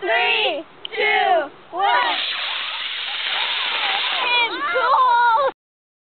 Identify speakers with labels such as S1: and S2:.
S1: three.